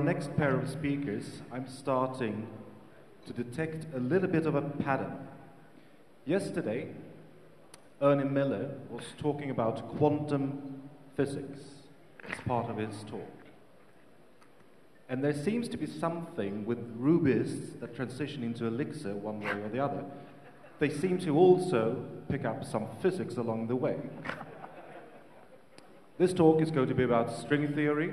next pair of speakers, I'm starting to detect a little bit of a pattern. Yesterday, Ernie Miller was talking about quantum physics as part of his talk. And there seems to be something with rubies that transition into elixir one way or the other. They seem to also pick up some physics along the way. This talk is going to be about string theory.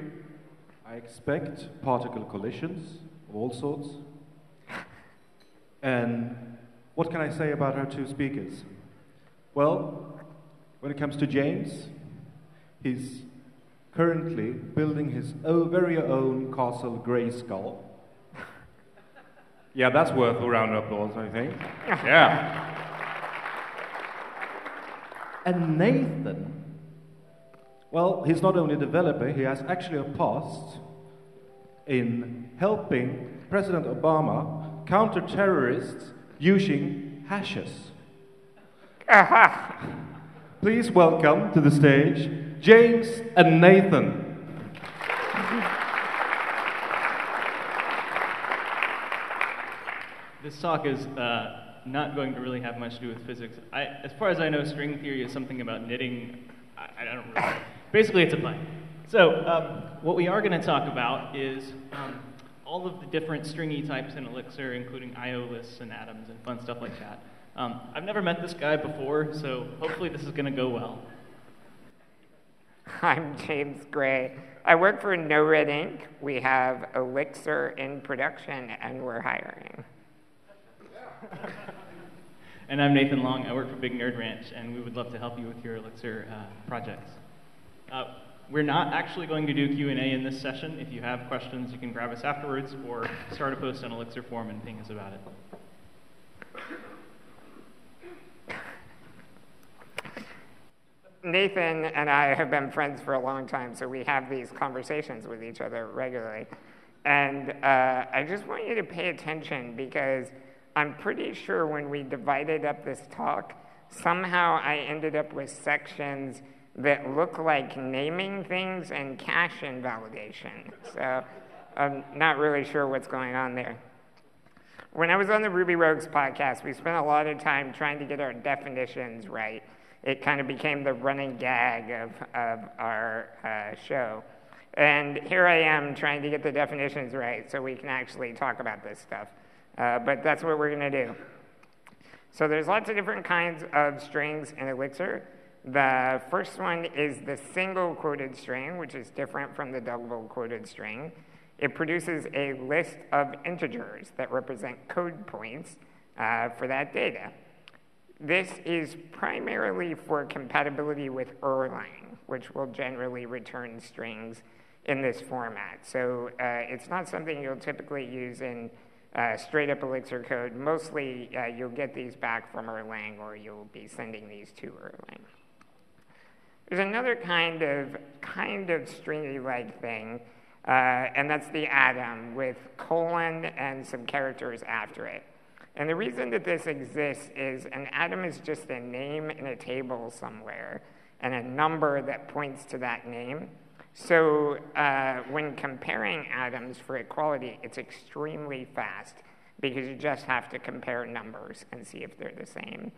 I expect particle collisions of all sorts. And what can I say about our two speakers? Well, when it comes to James, he's currently building his own, very own castle gray Grayskull. Yeah, that's worth a round of applause, I think. Yeah. And Nathan, well, he's not only a developer, he has actually a past in helping President Obama counter terrorists using hashes. Aha! Please welcome to the stage James and Nathan. This talk is uh, not going to really have much to do with physics. I, as far as I know, string theory is something about knitting. I, I don't really. Basically, it's a play. So, um, what we are going to talk about is um, all of the different stringy types in Elixir, including IO lists and atoms and fun stuff like that. Um, I've never met this guy before, so hopefully this is going to go well. I'm James Gray. I work for NoRedInk We have Elixir in production and we're hiring. and I'm Nathan Long. I work for Big Nerd Ranch and we would love to help you with your Elixir uh, projects. Uh, we're not actually going to do Q&A in this session. If you have questions, you can grab us afterwards or start a post on Elixir forum and ping us about it. Nathan and I have been friends for a long time, so we have these conversations with each other regularly. And uh, I just want you to pay attention because I'm pretty sure when we divided up this talk, somehow I ended up with sections that look like naming things and cache invalidation. So I'm not really sure what's going on there. When I was on the Ruby Rogues podcast, we spent a lot of time trying to get our definitions right it kind of became the running gag of, of our uh, show. And here I am trying to get the definitions right so we can actually talk about this stuff. Uh, but that's what we're going to do. So there's lots of different kinds of strings in Elixir. The first one is the single quoted string, which is different from the double quoted string. It produces a list of integers that represent code points uh, for that data. This is primarily for compatibility with Erlang, which will generally return strings in this format. So uh, it's not something you'll typically use in uh, straight up Elixir code. Mostly uh, you'll get these back from Erlang or you'll be sending these to Erlang. There's another kind of kind of stringy-like thing, uh, and that's the atom with colon and some characters after it. And the reason that this exists is an atom is just a name in a table somewhere and a number that points to that name. So uh, when comparing atoms for equality, it's extremely fast because you just have to compare numbers and see if they're the same.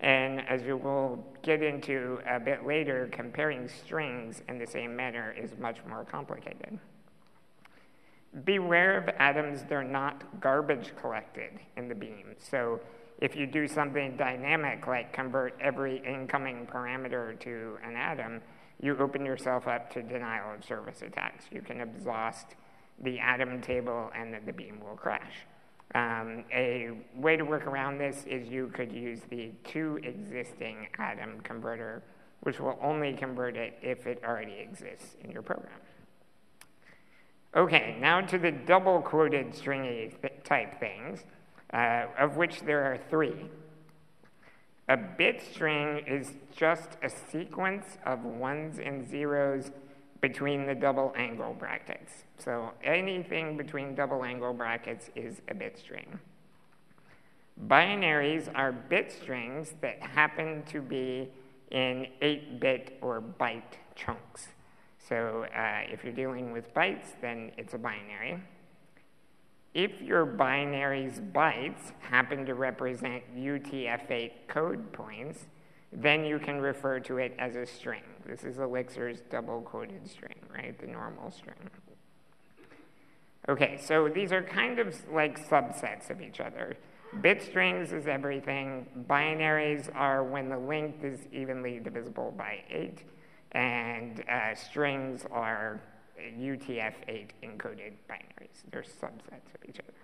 And as we will get into a bit later, comparing strings in the same manner is much more complicated. Beware of atoms, they're not garbage collected in the beam. So if you do something dynamic like convert every incoming parameter to an atom, you open yourself up to denial of service attacks. You can exhaust the atom table and then the beam will crash. Um, a way to work around this is you could use the to existing atom converter, which will only convert it if it already exists in your program. Okay, now to the double quoted stringy th type things, uh, of which there are three. A bit string is just a sequence of ones and zeros between the double angle brackets. So anything between double angle brackets is a bit string. Binaries are bit strings that happen to be in 8-bit or byte chunks. So uh, if you're dealing with bytes, then it's a binary. If your binary's bytes happen to represent UTF-8 code points, then you can refer to it as a string. This is Elixir's double-quoted string, right? The normal string. Okay, so these are kind of like subsets of each other. Bit strings is everything. Binaries are when the length is evenly divisible by 8. And uh, strings are UTF-8 encoded binaries. They're subsets of each other.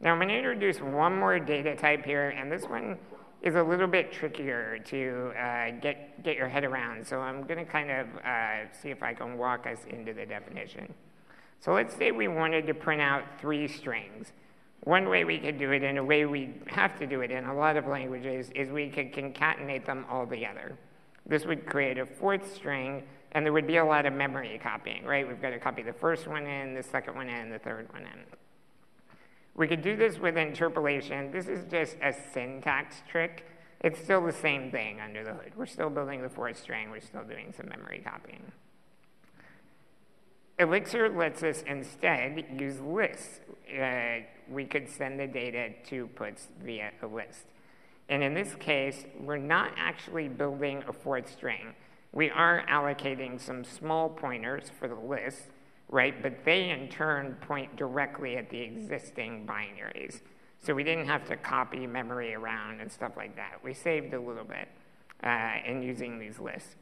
Now I'm going to introduce one more data type here, and this one is a little bit trickier to uh, get, get your head around. So I'm going to kind of uh, see if I can walk us into the definition. So let's say we wanted to print out three strings. One way we could do it, and a way we have to do it in a lot of languages, is we could concatenate them all together. This would create a fourth string, and there would be a lot of memory copying, right? We've got to copy the first one in, the second one in, the third one in. We could do this with interpolation. This is just a syntax trick. It's still the same thing under the hood. We're still building the fourth string. We're still doing some memory copying. Elixir lets us instead use lists. Uh, we could send the data to puts via a list. And in this case, we're not actually building a fourth string. We are allocating some small pointers for the list, right? But they in turn point directly at the existing binaries. So we didn't have to copy memory around and stuff like that. We saved a little bit uh, in using these lists.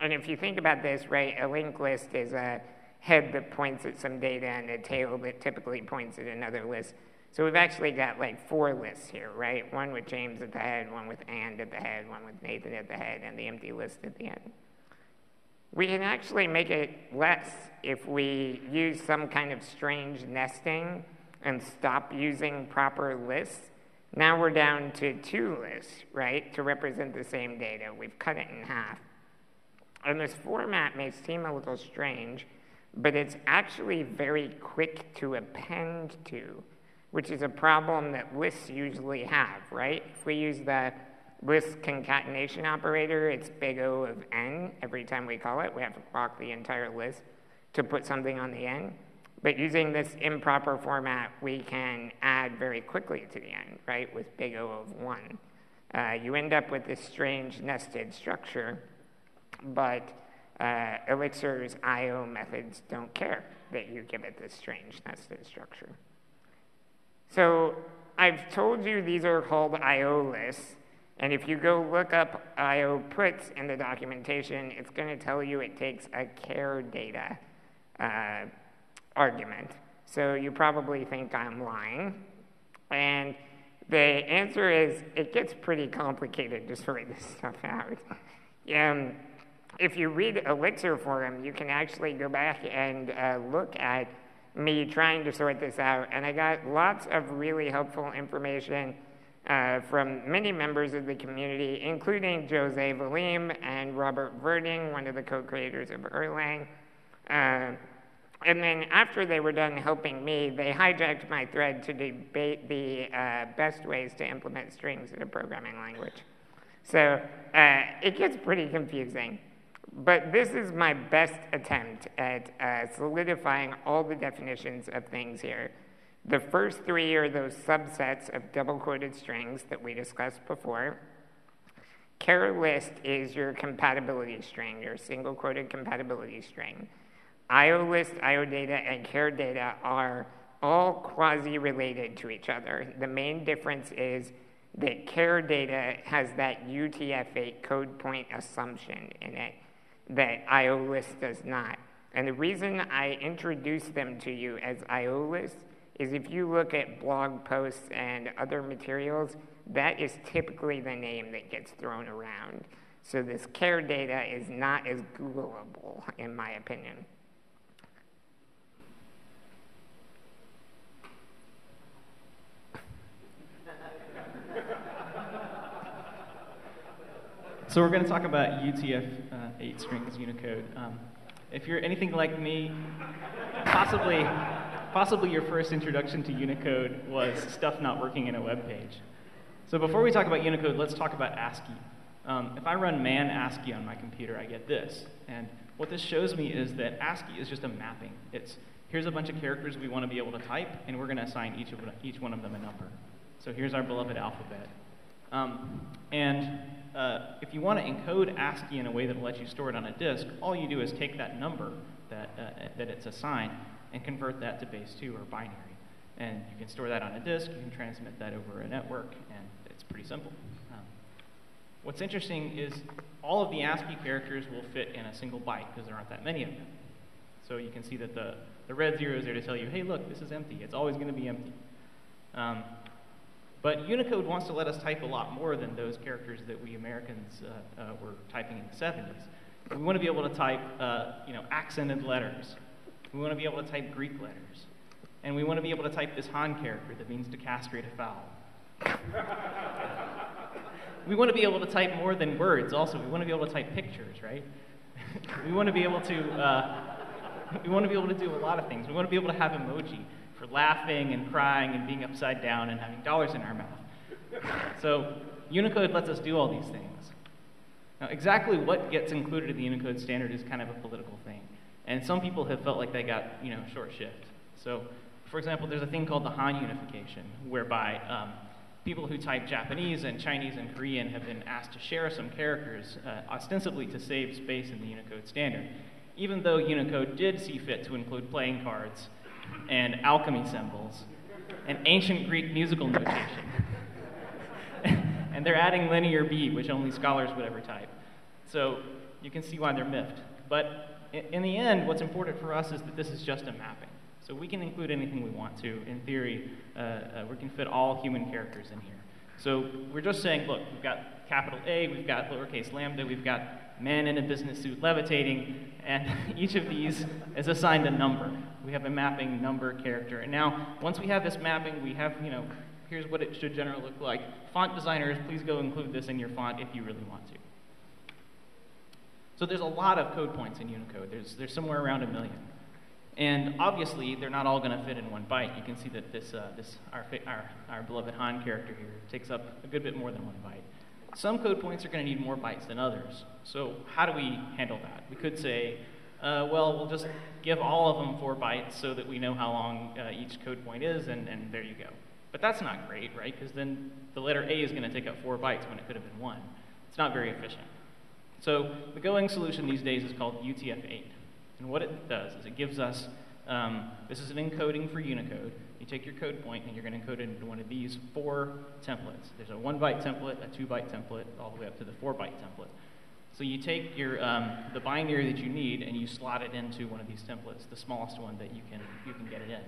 And if you think about this, right, a linked list is a head that points at some data and a tail that typically points at another list. So we've actually got like four lists here, right? One with James at the head, one with And at the head, one with Nathan at the head, and the empty list at the end. We can actually make it less if we use some kind of strange nesting and stop using proper lists. Now we're down to two lists, right, to represent the same data. We've cut it in half. And this format may seem a little strange, but it's actually very quick to append to, which is a problem that lists usually have, right? If we use the list concatenation operator, it's big O of n every time we call it. We have to walk the entire list to put something on the end. But using this improper format, we can add very quickly to the end, right, with big O of 1. Uh, you end up with this strange nested structure, but uh, Elixir's I.O. methods don't care that you give it this strange nested structure. So I've told you these are called I.O. lists, and if you go look up I.O. puts in the documentation, it's going to tell you it takes a char data uh, argument. So you probably think I'm lying. And the answer is it gets pretty complicated to sort this stuff out. Um, if you read Elixir forum, you can actually go back and uh, look at me trying to sort this out. And I got lots of really helpful information uh, from many members of the community, including Jose Valim and Robert Virding, one of the co-creators of Erlang. Uh, and then after they were done helping me, they hijacked my thread to debate the uh, best ways to implement strings in a programming language. So uh, it gets pretty confusing. But this is my best attempt at uh, solidifying all the definitions of things here. The first three are those subsets of double-quoted strings that we discussed before. Char list is your compatibility string, your single-quoted compatibility string. IO list, IO data, and char data are all quasi-related to each other. The main difference is that char data has that UTF-8 code point assumption in it that IO list does not. And the reason I introduce them to you as IO lists is if you look at blog posts and other materials, that is typically the name that gets thrown around. So this char data is not as Googleable, in my opinion. So we're going to talk about UTF-8 uh, strings Unicode. Um, if you're anything like me, possibly, possibly your first introduction to Unicode was stuff not working in a web page. So before we talk about Unicode, let's talk about ASCII. Um, if I run man ASCII on my computer, I get this. And what this shows me is that ASCII is just a mapping. It's here's a bunch of characters we want to be able to type, and we're going to assign each, of, each one of them a number. So here's our beloved alphabet. Um, and uh, if you want to encode ASCII in a way that will let you store it on a disk, all you do is take that number that, uh, that it's assigned and convert that to base 2 or binary. And you can store that on a disk, you can transmit that over a network, and it's pretty simple. Um, what's interesting is all of the ASCII characters will fit in a single byte because there aren't that many of them. So you can see that the, the red zero is there to tell you, hey, look, this is empty. It's always going to be empty. Um, but Unicode wants to let us type a lot more than those characters that we Americans uh, uh, were typing in the 70s. We want to be able to type, uh, you know, accented letters. We want to be able to type Greek letters. And we want to be able to type this Han character that means to castrate a fowl. we want to be able to type more than words also. We want to be able to type pictures, right? we want to be able to, uh, we want to be able to do a lot of things. We want to be able to have emoji for laughing and crying and being upside down and having dollars in our mouth. So Unicode lets us do all these things. Now, exactly what gets included in the Unicode standard is kind of a political thing. And some people have felt like they got, you know, short shift. So, for example, there's a thing called the Han unification, whereby um, people who type Japanese and Chinese and Korean have been asked to share some characters, uh, ostensibly to save space in the Unicode standard, even though Unicode did see fit to include playing cards and alchemy symbols and ancient Greek musical notation. and they're adding linear B, which only scholars would ever type. So you can see why they're miffed. But in the end, what's important for us is that this is just a mapping. So we can include anything we want to. In theory, uh, uh, we can fit all human characters in here. So we're just saying, look, we've got capital A, we've got lowercase lambda, we've got man in a business suit levitating, and each of these is assigned a number. We have a mapping number character. And now, once we have this mapping, we have, you know, here's what it should generally look like. Font designers, please go include this in your font if you really want to. So there's a lot of code points in Unicode. There's, there's somewhere around a million. And obviously, they're not all going to fit in one byte. You can see that this, uh, this our, our, our beloved Han character here takes up a good bit more than one byte. Some code points are going to need more bytes than others. So how do we handle that? We could say, uh, well, we'll just give all of them four bytes so that we know how long uh, each code point is, and, and there you go. But that's not great, right? Because then the letter A is going to take up four bytes when it could have been one. It's not very efficient. So the going solution these days is called UTF-8. And what it does is it gives us, um, this is an encoding for Unicode. You take your code point and you're going to encode it into one of these four templates. There's a one byte template, a two byte template, all the way up to the four byte template. So you take your, um, the binary that you need and you slot it into one of these templates, the smallest one that you can, you can get it in.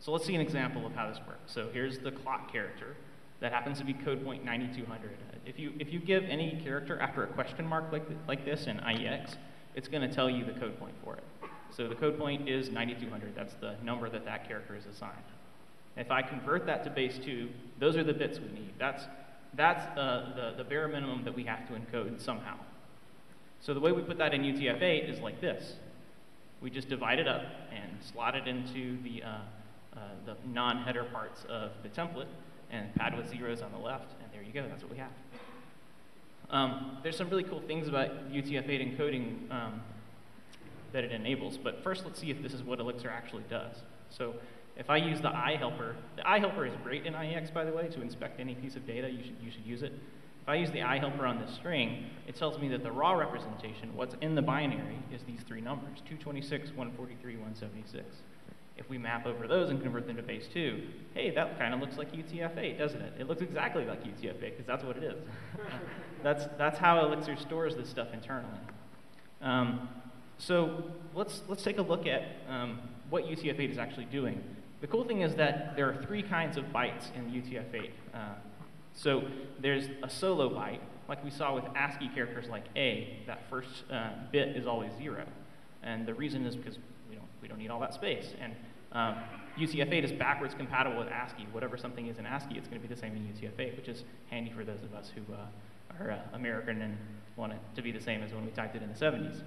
So let's see an example of how this works. So here's the clock character that happens to be code point 9200. If you, if you give any character after a question mark like, like this in IEX, it's going to tell you the code point for it. So the code point is 9200. That's the number that that character is assigned. If I convert that to base 2, those are the bits we need. That's, that's uh, the, the bare minimum that we have to encode somehow. So the way we put that in UTF-8 is like this. We just divide it up and slot it into the, uh, uh, the non-header parts of the template and pad with zeros on the left, and there you go, that's what we have. Um, there's some really cool things about UTF-8 encoding um, that it enables, but first let's see if this is what Elixir actually does. So if I use the I helper, the I helper is great in IEX, by the way, to inspect any piece of data, you should, you should use it. If I use the I helper on this string, it tells me that the raw representation, what's in the binary, is these three numbers, 226, 143, 176. If we map over those and convert them to base 2, hey, that kind of looks like UTF-8, doesn't it? It looks exactly like UTF-8, because that's what it is. that's, that's how Elixir stores this stuff internally. Um, so let's, let's take a look at um, what UTF-8 is actually doing. The cool thing is that there are three kinds of bytes in UTF-8. Uh, so there's a solo byte, like we saw with ASCII characters like A, that first uh, bit is always zero. And the reason is because we don't, need all that space. And um, UTF-8 is backwards compatible with ASCII. Whatever something is in ASCII, it's going to be the same in UTF-8, which is handy for those of us who uh, are uh, American and want it to be the same as when we typed it in the 70s.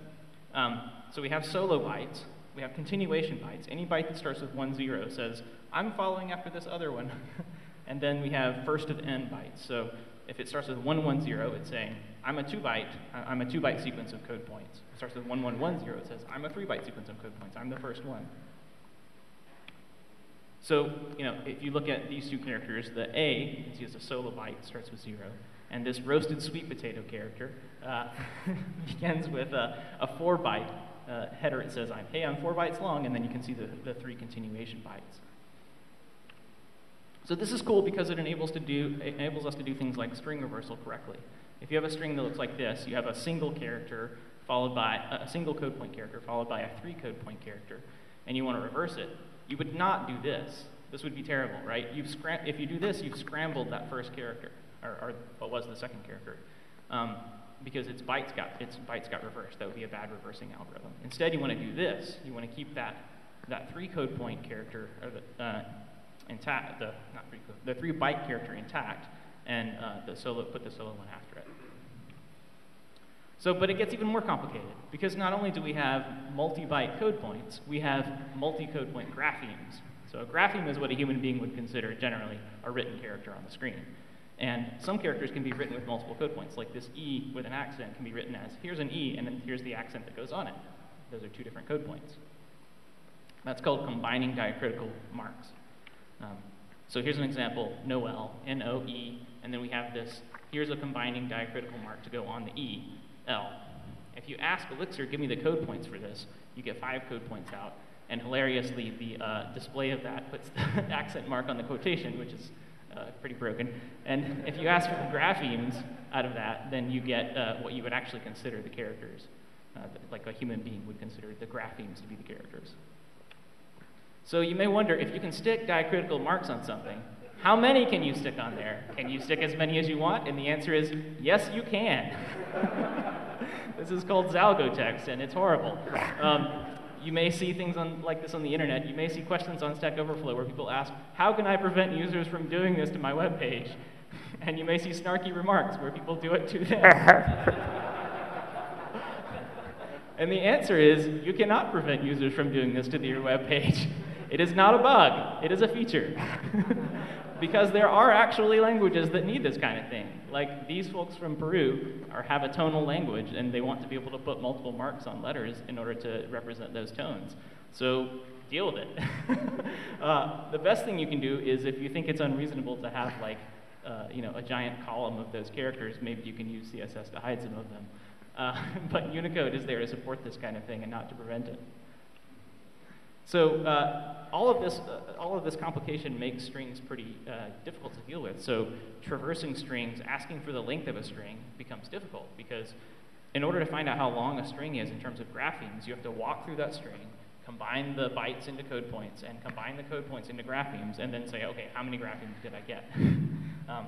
Um, so we have solo bytes, we have continuation bytes. Any byte that starts with 1, 0 says, I'm following after this other one. and then we have first of n bytes. So if it starts with 110, it's saying, I'm a two byte, I'm a two byte sequence of code points. If it starts with 1110, it says, I'm a three byte sequence of code points. I'm the first one. So, you know, if you look at these two characters, the A is used as a solo byte, starts with zero, and this roasted sweet potato character uh, begins with a, a four byte uh, header. It says, I'm, hey, I'm four bytes long, and then you can see the, the three continuation bytes. So this is cool because it enables, to do, enables us to do things like string reversal correctly. If you have a string that looks like this, you have a single character followed by a single code point character followed by a three code point character, and you want to reverse it, you would not do this. This would be terrible, right? You've if you do this, you've scrambled that first character, or, or what was the second character, um, because its bytes got its bytes got reversed. That would be a bad reversing algorithm. Instead, you want to do this. You want to keep that that three code point character, or the, uh, intact, the not three the three byte character intact, and uh, the solo put the solo one after it. So, but it gets even more complicated because not only do we have multi-byte code points, we have multi-code point graphemes. So a grapheme is what a human being would consider generally a written character on the screen. And some characters can be written with multiple code points, like this E with an accent can be written as here's an E and then here's the accent that goes on it. Those are two different code points. That's called combining diacritical marks. Um, so here's an example, Noel, N-O-E, and then we have this, here's a combining diacritical mark to go on the E, L. If you ask Elixir, give me the code points for this, you get five code points out. And hilariously, the uh, display of that puts the accent mark on the quotation, which is uh, pretty broken. And if you ask for the graphemes out of that, then you get uh, what you would actually consider the characters, uh, like a human being would consider the graphemes to be the characters. So you may wonder if you can stick diacritical marks on something, how many can you stick on there? Can you stick as many as you want? And the answer is yes, you can. this is called Zalgo text, and it's horrible. Um, you may see things on, like this on the internet. You may see questions on Stack Overflow where people ask, how can I prevent users from doing this to my web page? And you may see snarky remarks where people do it to them. and the answer is, you cannot prevent users from doing this to your web page. It is not a bug, it is a feature. because there are actually languages that need this kind of thing. Like these folks from Peru are, have a tonal language, and they want to be able to put multiple marks on letters in order to represent those tones. So deal with it. uh, the best thing you can do is if you think it's unreasonable to have like uh, you know a giant column of those characters, maybe you can use CSS to hide some of them. Uh, but Unicode is there to support this kind of thing and not to prevent it. So uh, all of this, uh, all of this complication makes strings pretty uh, difficult to deal with. So traversing strings, asking for the length of a string becomes difficult because in order to find out how long a string is in terms of graphemes, you have to walk through that string, combine the bytes into code points, and combine the code points into graphemes, and then say, okay, how many graphemes did I get? um,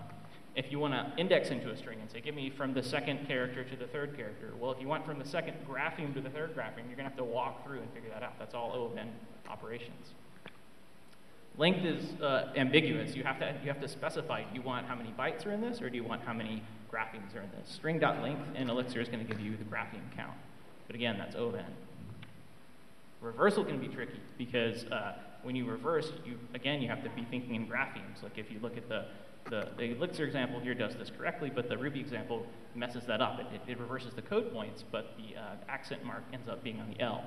if you want to index into a string and say, give me from the second character to the third character, well, if you want from the second grapheme to the third grapheme, you're going to have to walk through and figure that out. That's all O of N operations. Length is uh, ambiguous. You have, to, you have to specify, do you want how many bytes are in this, or do you want how many graphemes are in this? String.length in Elixir is going to give you the grapheme count. But again, that's O of N. Reversal can be tricky because uh, when you reverse, you again, you have to be thinking in graphemes. Like if you look at the the, Elixir example here does this correctly, but the Ruby example messes that up. It, it, it reverses the code points, but the uh, accent mark ends up being on the L.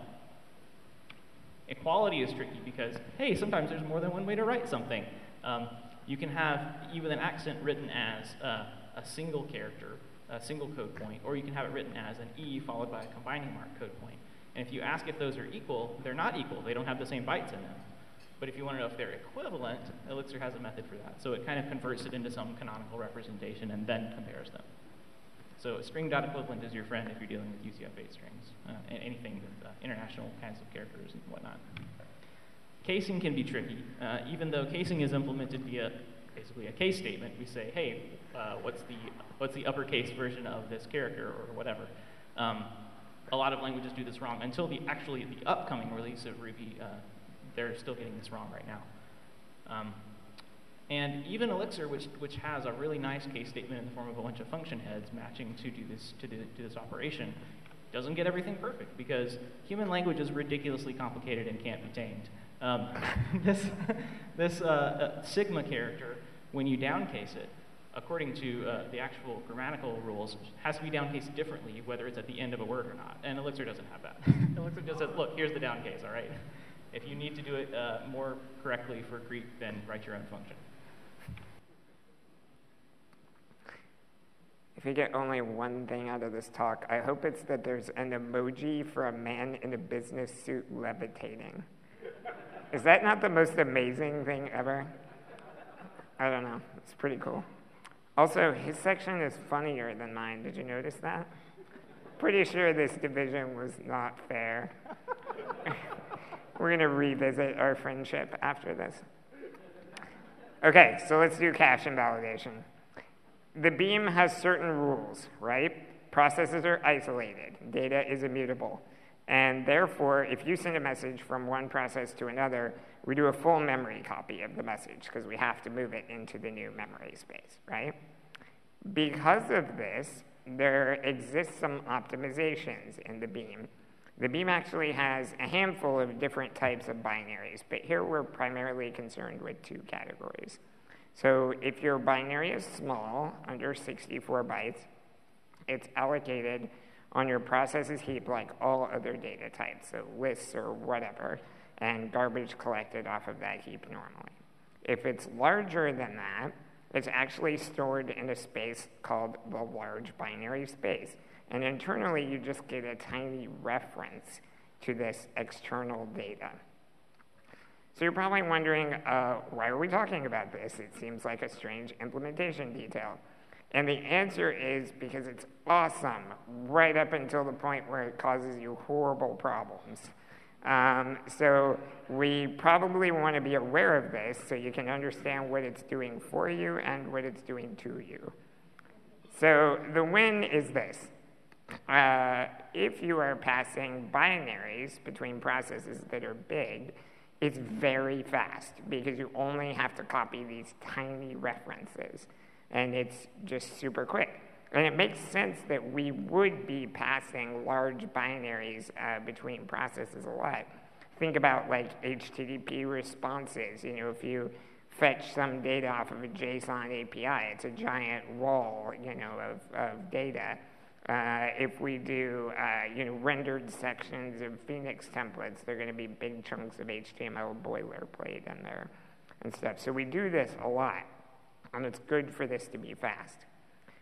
Equality is tricky because, hey, sometimes there's more than one way to write something. Um, you can have even an accent written as uh, a single character, a single code point, or you can have it written as an E followed by a combining mark code point. And if you ask if those are equal, they're not equal. They don't have the same bytes in them. But if you want to know if they're equivalent, Elixir has a method for that. So it kind of converts it into some canonical representation and then compares them. So a string.equivalent is your friend if you're dealing with UTF-8 strings, uh, and anything with uh, international kinds of characters and whatnot. Casing can be tricky. Uh, even though casing is implemented via basically a case statement, we say, hey, uh, what's, the, what's the uppercase version of this character or whatever. Um, a lot of languages do this wrong until the actually the upcoming release of Ruby uh, they're still getting this wrong right now. Um, and even Elixir, which, which has a really nice case statement in the form of a bunch of function heads matching to do this, to do, to this operation, doesn't get everything perfect because human language is ridiculously complicated and can't be tamed. Um, this this uh, uh, sigma character, when you downcase it, according to uh, the actual grammatical rules, has to be downcased differently, whether it's at the end of a word or not. And Elixir doesn't have that. Elixir just says, look, here's the downcase, all right? If you need to do it uh, more correctly for Greek, then write your own function. If you get only one thing out of this talk, I hope it's that there's an emoji for a man in a business suit levitating. Is that not the most amazing thing ever? I don't know. It's pretty cool. Also, his section is funnier than mine. Did you notice that? Pretty sure this division was not fair. We're going to revisit our friendship after this. Okay, so let's do cache invalidation. The beam has certain rules, right? Processes are isolated, data is immutable. And therefore, if you send a message from one process to another, we do a full memory copy of the message because we have to move it into the new memory space, right? Because of this, there exists some optimizations in the beam. The beam actually has a handful of different types of binaries, but here we're primarily concerned with two categories. So if your binary is small, under 64 bytes, it's allocated on your processes heap like all other data types, so lists or whatever, and garbage collected off of that heap normally. If it's larger than that, it's actually stored in a space called the large binary space. And internally, you just get a tiny reference to this external data. So you're probably wondering, uh, why are we talking about this? It seems like a strange implementation detail. And the answer is because it's awesome right up until the point where it causes you horrible problems. Um, so we probably want to be aware of this so you can understand what it's doing for you and what it's doing to you. So the win is this. Uh, if you are passing binaries between processes that are big, it's very fast because you only have to copy these tiny references and it's just super quick. And it makes sense that we would be passing large binaries uh, between processes a lot. Think about like HTTP responses. You know, if you fetch some data off of a JSON API, it's a giant wall, you know, of, of data. Uh, if we do, uh, you know, rendered sections of Phoenix templates, they're going to be big chunks of HTML boilerplate in there and stuff. So we do this a lot and it's good for this to be fast.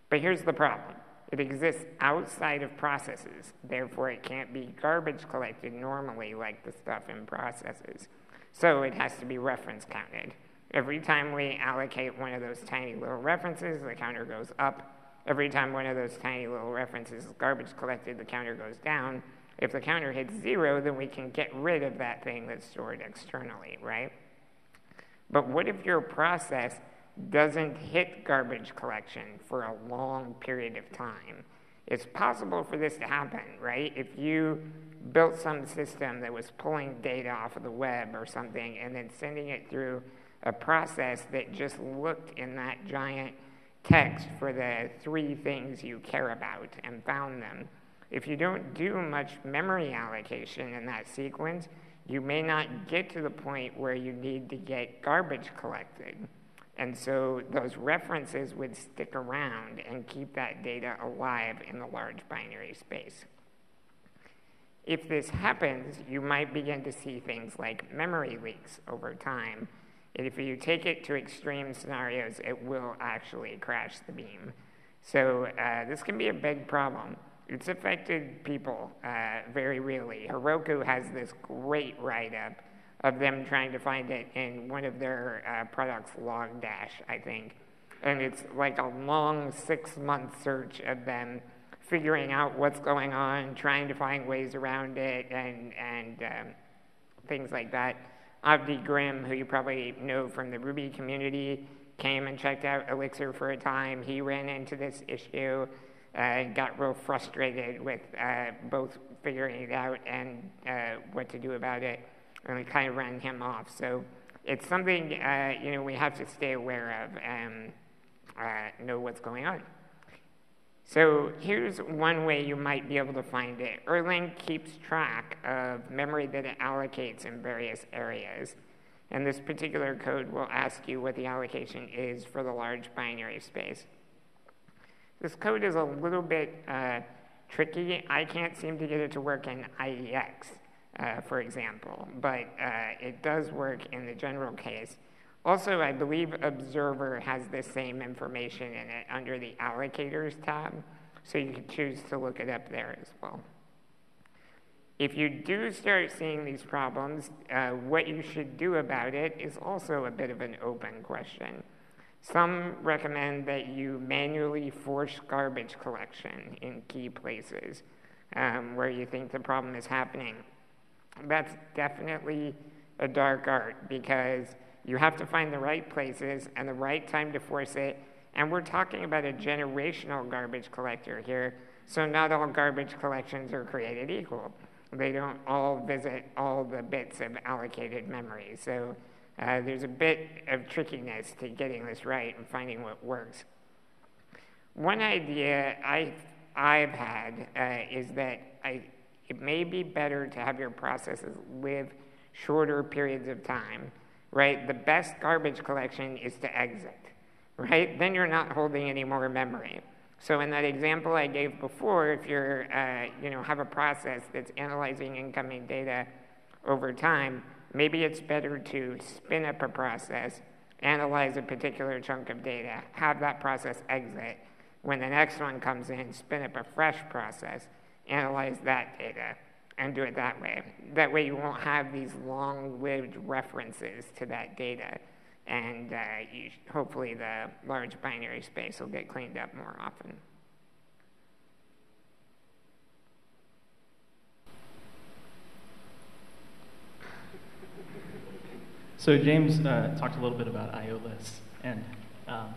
But here's the problem. It exists outside of processes, therefore it can't be garbage collected normally like the stuff in processes. So it has to be reference counted. Every time we allocate one of those tiny little references, the counter goes up. Every time one of those tiny little references is garbage collected, the counter goes down. If the counter hits zero, then we can get rid of that thing that's stored externally, right? But what if your process doesn't hit garbage collection for a long period of time. It's possible for this to happen, right? If you built some system that was pulling data off of the web or something and then sending it through a process that just looked in that giant text for the three things you care about and found them. If you don't do much memory allocation in that sequence, you may not get to the point where you need to get garbage collected. And so those references would stick around and keep that data alive in the large binary space. If this happens, you might begin to see things like memory leaks over time. If you take it to extreme scenarios, it will actually crash the beam. So uh, this can be a big problem. It's affected people uh, very really. Heroku has this great write-up of them trying to find it in one of their uh, products, Logplex, I think. And it's like a long six month search of them figuring out what's going on, trying to find ways around it, and, and um, things like that. Avdi Grimm, who you probably know from the Ruby community, came and checked out Elixir for a time. He ran into this issue and uh, got real frustrated with uh, both figuring it out and uh, what to do about it and we kind of ran him off. So it's something you know we have to stay aware of and know what's going on. So here's one way you might be able to find it. Erlang keeps track of memory that it allocates in various areas. And this particular code will ask you what the allocation is for the large binary space. This code is a little bit uh, tricky. I can't seem to get it to work in IEX, uh, for example, but uh, it does work in the general case. Also, I believe Observer has the same information in it under the Allocators tab, so you can choose to look it up there as well. If you do start seeing these problems, uh, what you should do about it is also a bit of an open question. Some recommend that you manually force garbage collection in key places um, where you think the problem is happening. That's definitely a dark art because you have to find the right places and the right time to force it. And we're talking about a generational garbage collector here, so not all garbage collections are created equal. They don't all visit all the bits of allocated memory. So uh, there's a bit of trickiness to getting this right and finding what works. One idea I, I've had uh, is that I, it may be better to have your processes live shorter periods of time, right? The best garbage collection is to exit, right? Then you're not holding any more memory. So in that example I gave before, if you're, uh, you know, have a process that's analyzing incoming data over time, maybe it's better to spin up a process, analyze a particular chunk of data, have that process exit. When the next one comes in, spin up a fresh process, analyze that data, and do it that way. That way you won't have these long-lived references to that data and uh, you, hopefully the large binary space will get cleaned up more often. So James uh, talked a little bit about IO lists, and um,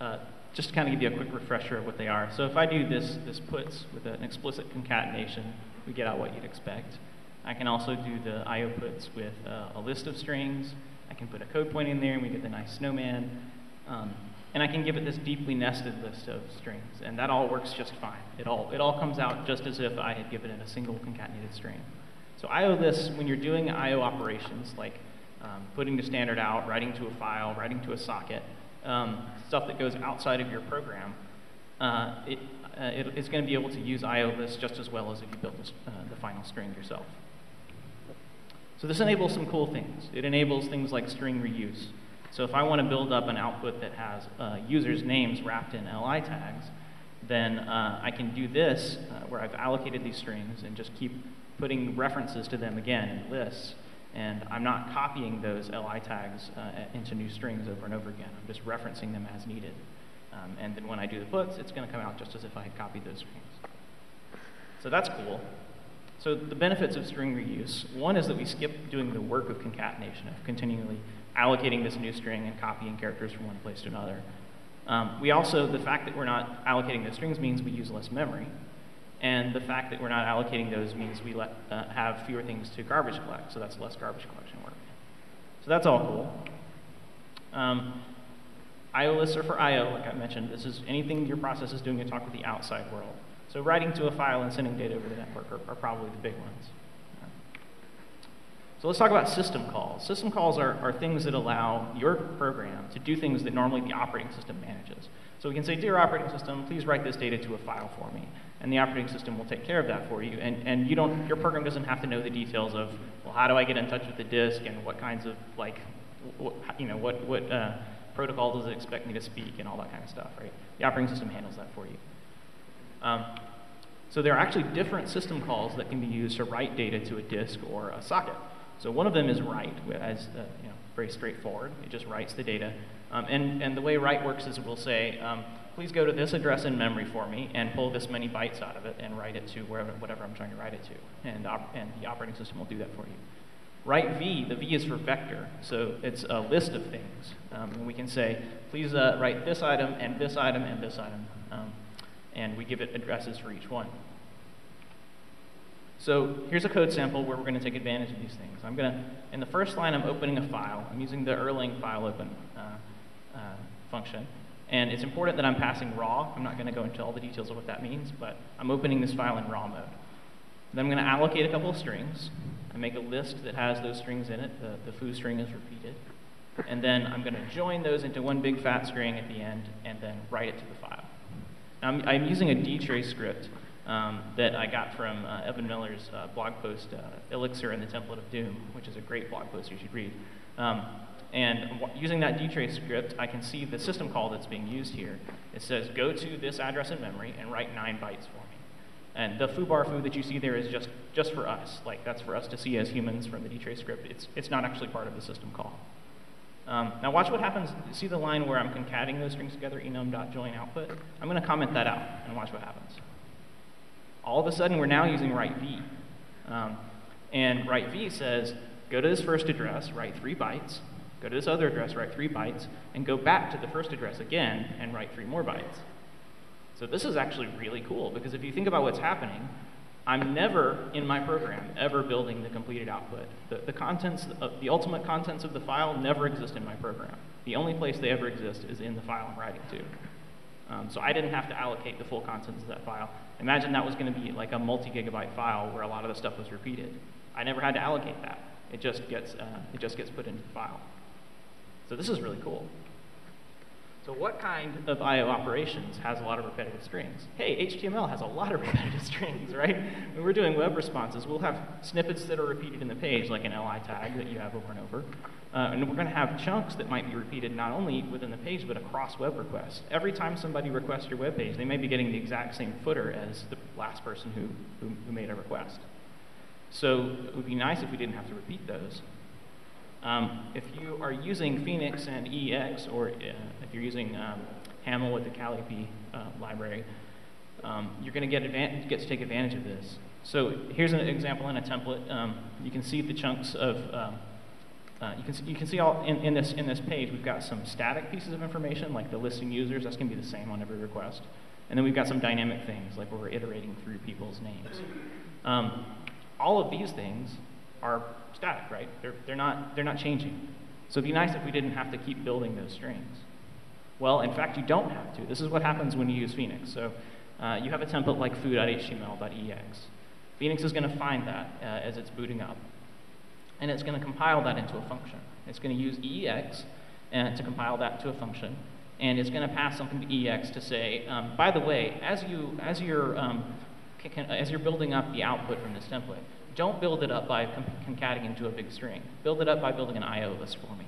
uh, just to kind of give you a quick refresher of what they are. So if I do this, this puts with an explicit concatenation, we get out what you'd expect. I can also do the IO puts with uh, a list of strings, I can put a code point in there and we get the nice snowman. Um, and I can give it this deeply nested list of strings, and that all works just fine. It all, it all comes out just as if I had given it a single concatenated string. So IO lists, when you're doing IO operations, like um, putting the standard out, writing to a file, writing to a socket, um, stuff that goes outside of your program, uh, it, it, it's going to be able to use IO lists just as well as if you built this, uh, the final string yourself. So this enables some cool things. It enables things like string reuse. So if I want to build up an output that has uh, users' names wrapped in li tags, then uh, I can do this uh, where I've allocated these strings and just keep putting references to them again in lists. And I'm not copying those li tags uh, into new strings over and over again. I'm just referencing them as needed. Um, and then when I do the puts, it's going to come out just as if I had copied those strings. So that's cool. So the benefits of string reuse, one is that we skip doing the work of concatenation, of continually allocating this new string and copying characters from one place to another. Um, we also, the fact that we're not allocating those strings means we use less memory. And the fact that we're not allocating those means we let, uh, have fewer things to garbage collect, so that's less garbage collection work. So that's all cool. Um, IO lists are for IO, like I mentioned. This is anything your process is doing to talk with the outside world. So writing to a file and sending data over the network are, are probably the big ones. So let's talk about system calls. System calls are, are things that allow your program to do things that normally the operating system manages. So we can say, dear operating system, please write this data to a file for me. And the operating system will take care of that for you. And, and you don't, your program doesn't have to know the details of, well, how do I get in touch with the disk and what kinds of, like, you know, what, what uh, protocol does it expect me to speak and all that kind of stuff, right? The operating system handles that for you. Um, so there are actually different system calls that can be used to write data to a disk or a socket. So one of them is write, as uh, you know, very straightforward. It just writes the data. Um, and, and the way write works is we'll say, um, please go to this address in memory for me and pull this many bytes out of it and write it to wherever, whatever I'm trying to write it to. And, and the operating system will do that for you. Write V, the V is for vector, so it's a list of things. Um, and we can say, please uh, write this item and this item and this item. Um, and we give it addresses for each one. So here's a code sample where we're going to take advantage of these things. I'm going to, in the first line, I'm opening a file. I'm using the Erlang file open uh, uh, function. And it's important that I'm passing raw. I'm not going to go into all the details of what that means, but I'm opening this file in raw mode. Then I'm going to allocate a couple of strings. I'm make a list that has those strings in it. The, the foo string is repeated. And then I'm going to join those into one big fat string at the end and then write it to the file. Now, I'm, I'm using a dtrace script um, that I got from uh, Evan Miller's uh, blog post, uh, Elixir and the Template of Doom, which is a great blog post you should read. Um, and using that dtrace script, I can see the system call that's being used here. It says, go to this address in memory and write nine bytes for me. And the foobar foo that you see there is just, just for us. Like, that's for us to see as humans from the dtrace script. It's, it's not actually part of the system call. Um, now watch what happens. See the line where I'm concatenating those strings together, enum.join output? I'm going to comment that out and watch what happens all of a sudden we're now using writev. Um, and writev says, go to this first address, write three bytes, go to this other address, write three bytes, and go back to the first address again and write three more bytes. So this is actually really cool because if you think about what's happening, I'm never in my program ever building the completed output. The, the contents, of, the ultimate contents of the file never exist in my program. The only place they ever exist is in the file I'm writing to. Um, so I didn't have to allocate the full contents of that file. Imagine that was going to be like a multi-gigabyte file where a lot of the stuff was repeated. I never had to allocate that. It just gets, uh, it just gets put into the file. So this is really cool. So what kind of I.O. operations has a lot of repetitive strings? Hey, HTML has a lot of repetitive strings, right? When we're doing web responses, we'll have snippets that are repeated in the page, like an li tag that you have over and over. Uh, and we're going to have chunks that might be repeated not only within the page, but across web requests. Every time somebody requests your web page, they may be getting the exact same footer as the last person who, who, who made a request. So it would be nice if we didn't have to repeat those. Um, if you are using Phoenix and EEx, or uh, if you're using um, Haml with the Calliope uh, library, um, you're going to get, get to take advantage of this. So here's an example in a template. Um, you can see the chunks of um, uh, you, can see, you can see all in, in, this, in this page, we've got some static pieces of information, like the listing users. That's going to be the same on every request. And then we've got some dynamic things, like where we're iterating through people's names. Um, all of these things are static, right? They're, they're, not, they're not changing. So it'd be nice if we didn't have to keep building those strings. Well, in fact, you don't have to. This is what happens when you use Phoenix. So uh, you have a template like foo.html.eex. Phoenix is going to find that uh, as it's booting up and it's going to compile that into a function. It's going to use EEx uh, to compile that to a function, and it's going to pass something to EEx to say, um, by the way, as, you, as, you're, um, as you're building up the output from this template, don't build it up by concatenating into a big string. Build it up by building an IO list for me.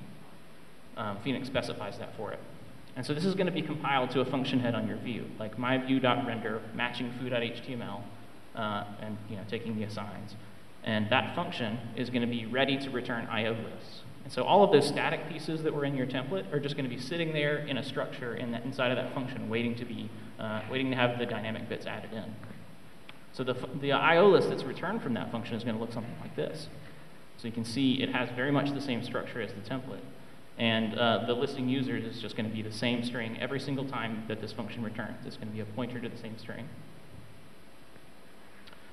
Um, Phoenix specifies that for it. And so this is going to be compiled to a function head on your view, like my myView.render matching foo.html uh, and you know, taking the assigns. And that function is going to be ready to return IO lists. And so all of those static pieces that were in your template are just going to be sitting there in a structure in that, inside of that function waiting to, be, uh, waiting to have the dynamic bits added in. So the, the IO list that's returned from that function is going to look something like this. So you can see it has very much the same structure as the template. And uh, the listing users is just going to be the same string every single time that this function returns. It's going to be a pointer to the same string.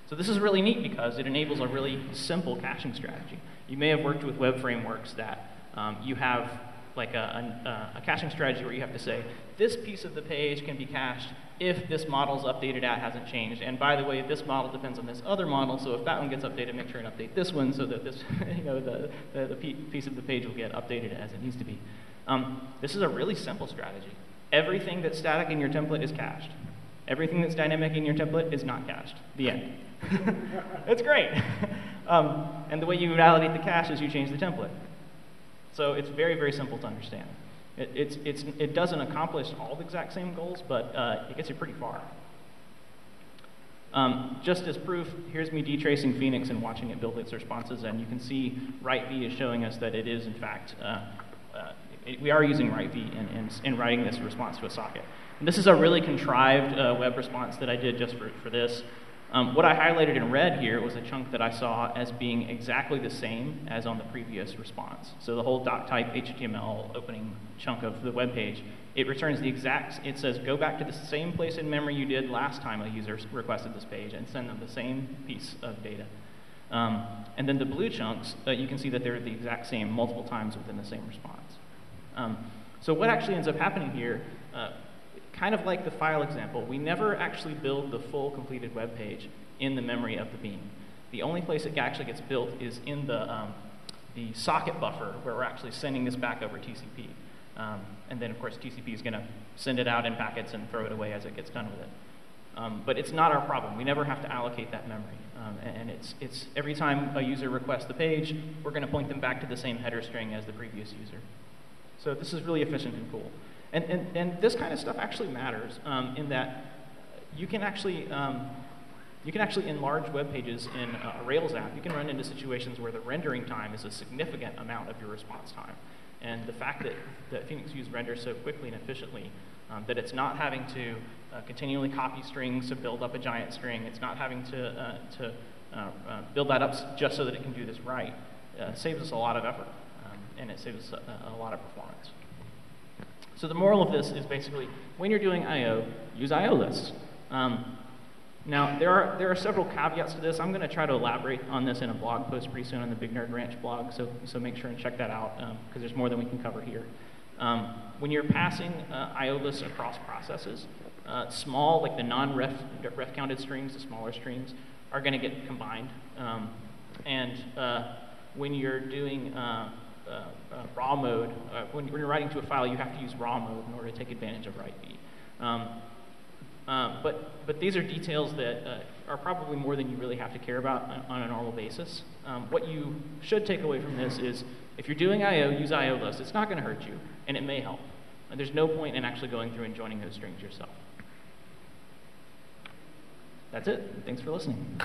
So this is really neat because it enables a really simple caching strategy. You may have worked with web frameworks that um, you have like a, a, a, caching strategy where you have to say, this piece of the page can be cached if this model's updated at hasn't changed. And by the way, this model depends on this other model, so if that one gets updated, make sure and update this one so that this, you know, the, the, the, piece of the page will get updated as it needs to be. Um, this is a really simple strategy. Everything that's static in your template is cached. Everything that's dynamic in your template is not cached. The end. it's great. Um, and the way you validate the cache is you change the template. So it's very, very simple to understand. It, it's, it's, it doesn't accomplish all the exact same goals, but uh, it gets you pretty far. Um, just as proof, here's me detracing Phoenix and watching it build its responses, and you can see writev is showing us that it is, in fact, uh, uh, it, we are using writev in, in, in, writing this response to a socket. And this is a really contrived uh, web response that I did just for, for this. Um, what I highlighted in red here was a chunk that I saw as being exactly the same as on the previous response. So the whole doc type HTML opening chunk of the web page, it returns the exact, it says go back to the same place in memory you did last time a user requested this page and send them the same piece of data. Um, and then the blue chunks, uh, you can see that they're the exact same multiple times within the same response. Um, so what actually ends up happening here, uh, kind of like the file example, we never actually build the full completed web page in the memory of the BEAM. The only place it actually gets built is in the, um, the socket buffer where we're actually sending this back over TCP. Um, and then, of course, TCP is going to send it out in packets and throw it away as it gets done with it. Um, but it's not our problem. We never have to allocate that memory. Um, and it's, it's every time a user requests the page, we're going to point them back to the same header string as the previous user. So this is really efficient and cool. And, and, and this kind of stuff actually matters um, in that you can actually um, you can actually enlarge web pages in a Rails app. You can run into situations where the rendering time is a significant amount of your response time. And the fact that, that Phoenix Views renders so quickly and efficiently um, that it's not having to uh, continually copy strings to build up a giant string, it's not having to, uh, to uh, uh build that up just so that it can do this right, uh, saves us a lot of effort, um, and it saves us a, a, lot of performance. So the moral of this is basically, when you're doing I.O., use I.O. lists. Um, now, there are, there are several caveats to this. I'm going to try to elaborate on this in a blog post pretty soon on the Big Nerd Ranch blog, so, so make sure and check that out because um, there's more than we can cover here. Um, when you're passing uh, IO lists across processes, uh, small, like the non-ref ref counted strings, the smaller strings, are going to get combined. Um, and uh, when you're doing uh, raw mode, when, when, you're writing to a file, you have to use raw mode in order to take advantage of writev. Um, uh, but, but these are details that uh, are probably more than you really have to care about on, a normal basis. Um, what you should take away from this is if you're doing I.O., use I.O. lists. It's not going to hurt you, and it may help. And there's no point in actually going through and joining those strings yourself. That's it. Thanks for listening.